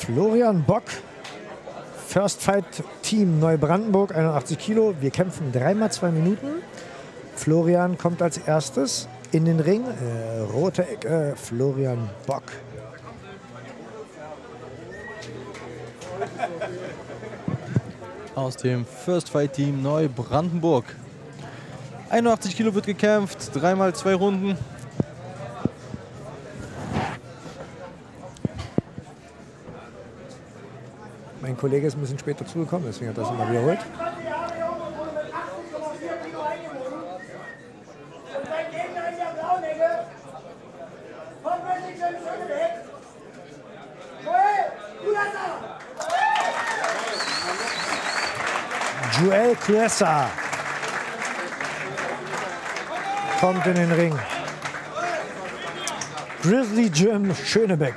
Florian Bock, First Fight Team Neubrandenburg, 81 Kilo. Wir kämpfen dreimal zwei Minuten. Florian kommt als erstes in den Ring. Äh, rote Ecke, Florian Bock. Aus dem First Fight Team Neubrandenburg. 81 Kilo wird gekämpft, dreimal zwei Runden. Kollege ist ein bisschen später zugekommen, deswegen hat er das immer wiederholt. Joel Cuesa kommt in den Ring. Grizzly Jim Schönebeck.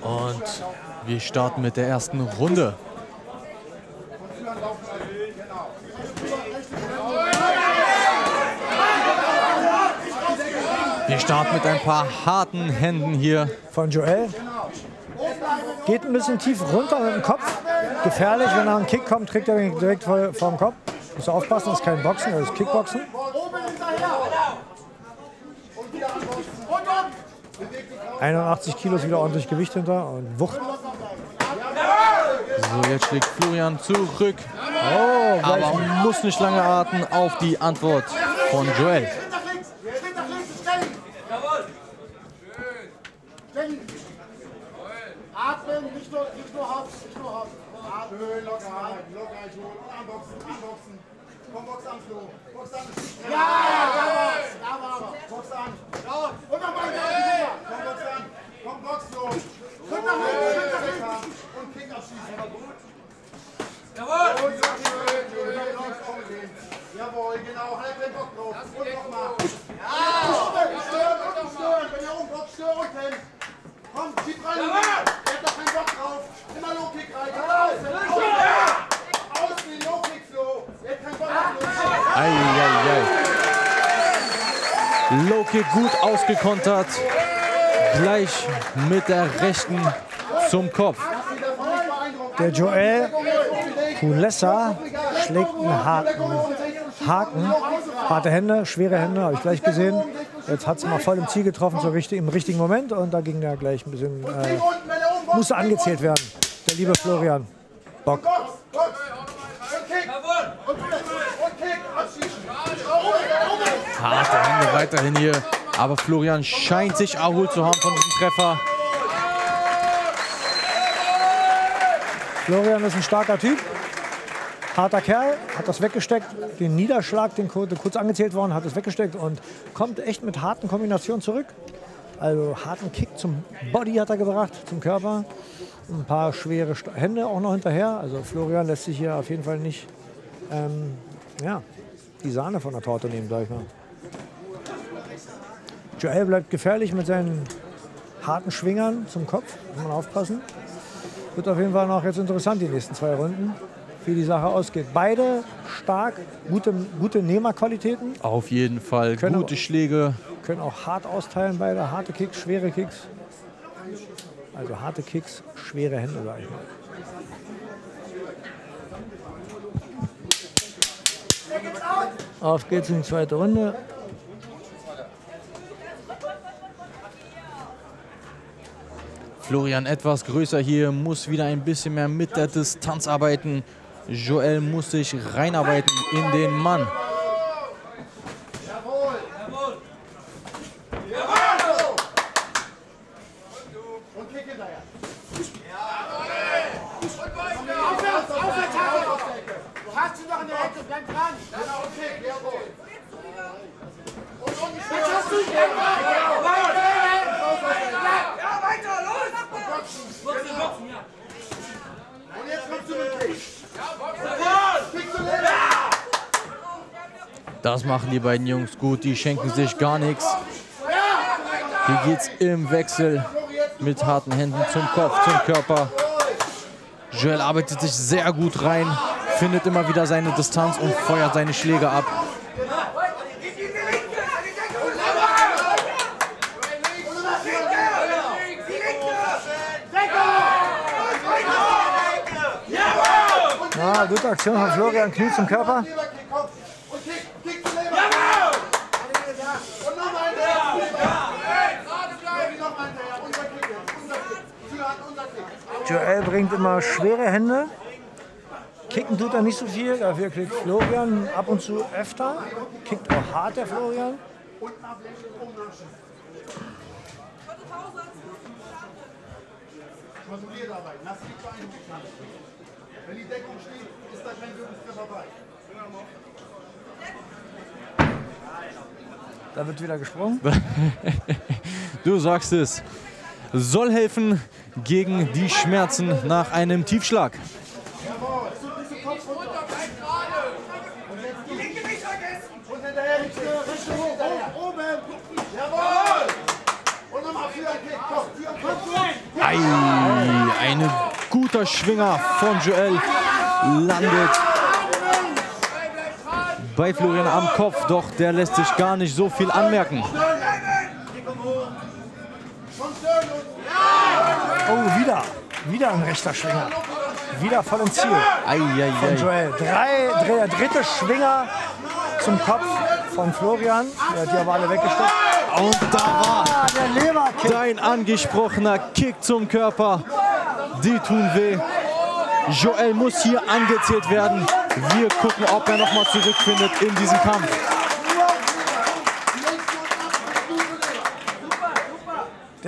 Und wir starten mit der ersten Runde. Wir starten mit ein paar harten Händen hier. von Joel. Geht ein bisschen tief runter mit dem Kopf. Gefährlich, wenn er einen Kick kommt, kriegt er ihn direkt vor, vor dem Kopf. Muss aufpassen, das ist kein Boxen, das ist Kickboxen. Oben hinterher. Und wieder anboxen. Und dann. 81 Kilo ist wieder ordentlich Gewicht hinter und Wucht. So, jetzt schlägt Florian zurück. Oh, Aber muss nicht lange warten auf die Antwort von Joel. Atmen. Nicht nur, nicht nur Haupt. Nicht nur Haupt. Atmen. Schön locker halten. Locker halten. Anboxen. Anboxen. Komm, Box an, Flo. Box an. Ja, ja, da. Da war er. Box an. Und noch mal. Komm, Box an. Komm, Box, Flo. Schritt nach. Schritt nach links. Und Kick abschießen. Jawohl! Jawohl, genau, halt den Bock drauf. Und nochmal. Ja! Stören, unten stören, wenn ihr oben Bock stören unten. Komm, schieb rein. Der hat doch keinen Bock drauf. Immer Low-Kick rein. Außen, außen. Außen, Low-Kick, Flo. Der hat keinen Bock drauf. Eieiei. Low-Kick gut ausgekontert. Gleich mit der rechten zum Kopf. Der Joel Kulessa schlägt einen harten Haken. Harte Hände, schwere Hände, habe ich gleich gesehen. Jetzt hat es mal voll im Ziel getroffen, so richtig, im richtigen Moment. Und da ging er gleich ein bisschen, äh, musste angezählt werden. Der liebe Florian Bock. Box, Box. Und Kick. Und, und Kick, abschießen. Oben, oben. Harte Hände weiterhin hier. Aber Florian scheint sich erholt zu haben von diesem Treffer. Florian ist ein starker Typ. Harter Kerl, hat das weggesteckt, den Niederschlag, den kur- kurz angezählt worden, hat es weggesteckt und kommt echt mit harten Kombinationen zurück. Also harten Kick zum Body hat er gebracht, zum Körper. Ein paar schwere Hände auch noch hinterher. Also Florian lässt sich hier auf jeden Fall nicht ähm, ja, die Sahne von der Torte nehmen, sag ich mal. Joel bleibt gefährlich mit seinen harten Schwingern zum Kopf. Muss man aufpassen. Wird auf jeden Fall noch jetzt interessant, die nächsten zwei Runden, wie die Sache ausgeht. Beide stark, gute, gute Nehmerqualitäten, Auf jeden Fall Können gute aber- Schläge. können auch hart austeilen, beide harte Kicks, schwere Kicks. Also harte Kicks, schwere Hände, sag ich mal. Auf geht's in die zweite Runde. Florian etwas größer hier, muss wieder ein bisschen mehr mit der Distanz arbeiten. Joel muss sich reinarbeiten in den Mann. Und kick hinterher. Aufwärts, aufwärts, aufwärts. Du hast ihn doch in der Ecke, bleib dran. Genau, okay, jawohl. Und, und die Jetzt hast du ihn. Ja, weiter, los. Und jetzt kommst du mit Kick. Kick zu Leben. Das machen die beiden Jungs gut, die schenken sich gar nichts. Hier geht's im Wechsel mit harten Händen zum Kopf, zum Körper. Joel arbeitet sich sehr gut rein, findet immer wieder seine Distanz und feuert seine Schläge ab. Ja, gute Aktion von Florian, Knie zum Körper. Lieber Kick, Kopf. Und Kick, Kick zu Leben. Jawohl. Und nochmal hinterher. Gerade bleiben. Nochmal hinterher. Unser Kick jetzt. Unser Kick. Für Hand, unser Kick. Joel bringt immer schwere Hände. Kicken tut er nicht so viel, dafür kickt Florian ab und zu öfter. Kickt auch hart der Florian. Kontrolliert arbeiten. Lass die Beine. Wenn die Deckung steht, ist da kein Wirkungstreffer bei. Da wird wieder gesprungen. Du sagst es. Soll helfen gegen die Schmerzen nach einem Tiefschlag. Ei, ein guter Schwinger von Joel landet bei Florian am Kopf, doch der lässt sich gar nicht so viel anmerken. Oh, wieder. Wieder ein rechter Schwinger. Wieder voll ins Ziel Ei, ei, von. Joel. Drei, der dritte Schwinger zum Kopf von Florian. Der hat die aber alle weggesteckt. Und da war Ah, der Leberkick. dein angesprochener Kick zum Körper. Die tun weh. Joel muss hier angezählt werden. Wir gucken, ob er nochmal zurückfindet in diesem Kampf.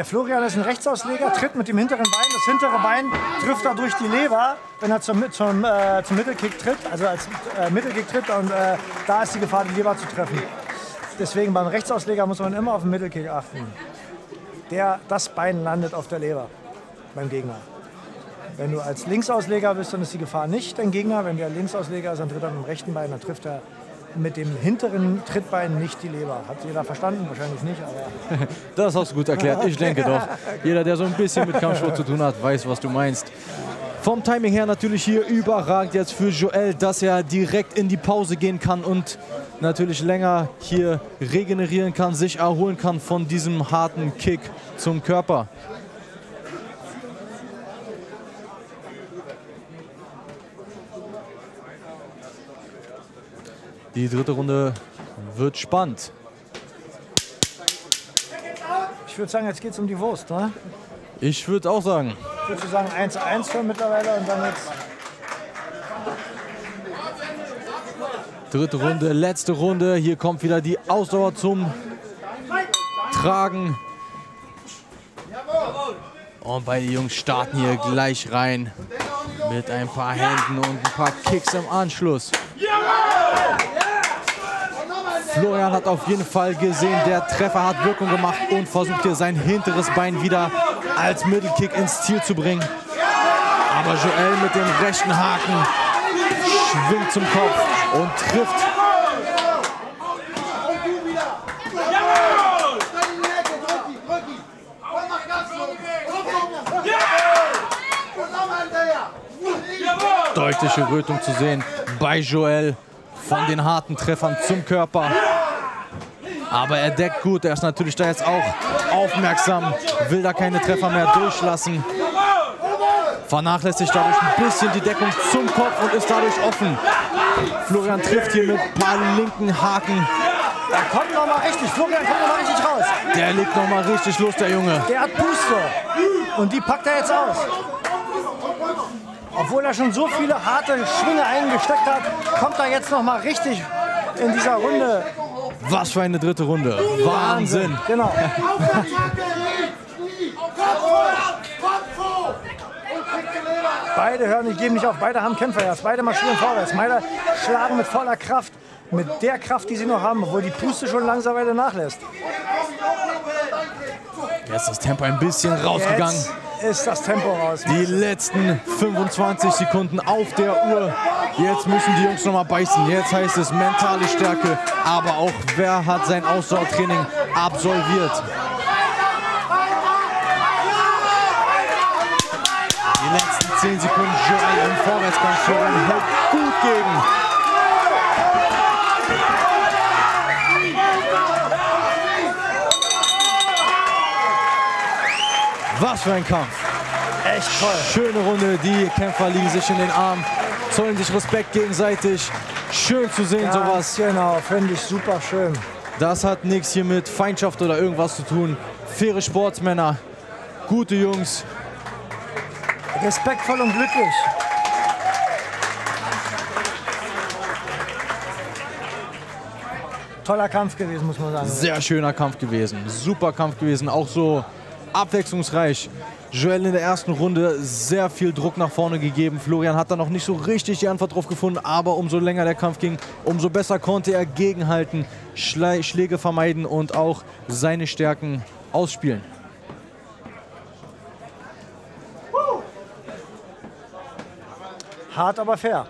Der Florian ist ein Rechtsausleger, tritt mit dem hinteren Bein. Das hintere Bein trifft er durch die Leber, wenn er zum, zum, äh, zum Mittelkick tritt, also als äh, Mittelkick tritt. Und äh, da ist die Gefahr, die Leber zu treffen. Deswegen beim Rechtsausleger muss man immer auf den Mittelkick achten. Der, das Bein landet auf der Leber beim Gegner. Wenn du als Linksausleger bist, dann ist die Gefahr nicht dein Gegner. Wenn der Linksausleger ist, dann tritt er mit dem rechten Bein, dann trifft er mit dem hinteren Trittbein nicht die Leber. Hat jeder verstanden? Wahrscheinlich nicht, aber Das hast du gut erklärt. Ich denke doch. Jeder, der so ein bisschen mit Kampfsport zu tun hat, weiß, was du meinst. Vom Timing her natürlich hier überragend jetzt für Joel, dass er direkt in die Pause gehen kann und natürlich länger hier regenerieren kann, sich erholen kann von diesem harten Kick zum Körper. Die dritte Runde wird spannend. ich würde sagen, jetzt geht es um die Wurst. Ne? Ich würde auch sagen, Ich würde sagen 1-1 für mittlerweile und dann jetzt Dritte Runde, letzte Runde. Hier kommt wieder die Ausdauer zum Tragen. Und beide Jungs starten hier gleich rein mit ein paar Händen und ein paar Kicks im Anschluss. Florian hat auf jeden Fall gesehen, der Treffer hat Wirkung gemacht und versucht hier sein hinteres Bein wieder als Mittelkick ins Ziel zu bringen. Aber Joel mit dem rechten Haken schwingt zum Kopf und trifft. Deutliche Rötung zu sehen bei Joel von den harten Treffern zum Körper. Aber er deckt gut. Er ist natürlich da jetzt auch aufmerksam. Will da keine Treffer mehr durchlassen. Vernachlässigt dadurch ein bisschen die Deckung zum Kopf und ist dadurch offen. Florian trifft hier mit ein paar linken Haken. Er kommt noch mal richtig. Florian kommt noch mal richtig raus. Der legt noch mal richtig los, der Junge. Der hat Puste. Und die packt er jetzt aus. Obwohl er schon so viele harte Schwinge eingesteckt hat, kommt er jetzt noch mal richtig in dieser Runde. Was für eine dritte Runde. Wahnsinn. Genau. Beide hören nicht, geben nicht auf. Beide haben Kämpferherz. Beide marschieren vorwärts. Beide schlagen mit voller Kraft. Mit der Kraft, die sie noch haben, obwohl die Puste schon langsam weiter nachlässt. Jetzt ist das Tempo ein bisschen rausgegangen. Jetzt ist das Tempo raus. Die letzten 25 Sekunden auf der Uhr. Jetzt müssen die Jungs noch mal beißen. Jetzt heißt es mentale Stärke. Aber auch wer hat sein Ausdauertraining absolviert? Die letzten 10 Sekunden Joel im Vorwärtskampf. Florian hält gut gegen. Was für ein Kampf. Echt toll. Schöne Runde, die Kämpfer liegen sich in den Arm, zollen sich Respekt gegenseitig. Schön zu sehen, sowas. Genau, finde ich super schön. Das hat nichts hier mit Feindschaft oder irgendwas zu tun. Faire Sportsmänner, gute Jungs. Respektvoll und glücklich. Toller Kampf gewesen, muss man sagen. Sehr schöner Kampf gewesen, super Kampf gewesen, auch so abwechslungsreich. Joel in der ersten Runde sehr viel Druck nach vorne gegeben. Florian hat da noch nicht so richtig die Antwort drauf gefunden, aber umso länger der Kampf ging, umso besser konnte er gegenhalten, Schle Schläge vermeiden und auch seine Stärken ausspielen. Hart, aber fair.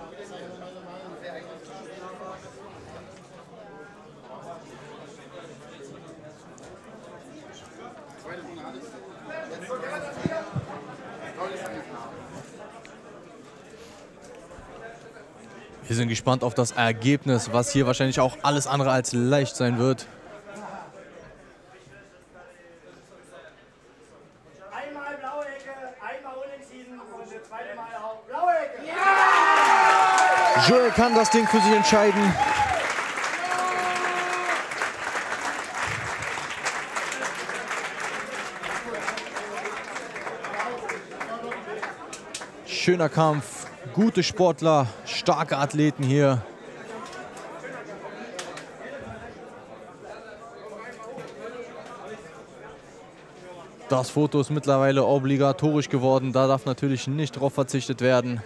Sind gespannt auf das Ergebnis, was hier wahrscheinlich auch alles andere als leicht sein wird. Einmal blaue Ecke, einmal unentschieden und das zweite Mal auch blaue Ecke. Joel kann das Ding für sich entscheiden. Schöner Kampf, gute Sportler, starke Athleten hier. Das Foto ist mittlerweile obligatorisch geworden, da darf natürlich nicht drauf verzichtet werden.